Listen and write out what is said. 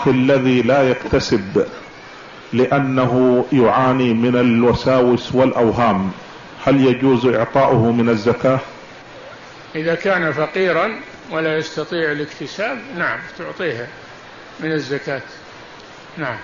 الأخ الذي لا يكتسب لأنه يعاني من الوساوس والأوهام. هل يجوز إعطاؤه من الزكاة؟ إذا كان فقيرا ولا يستطيع الاكتساب نعم تعطيها من الزكاة. نعم.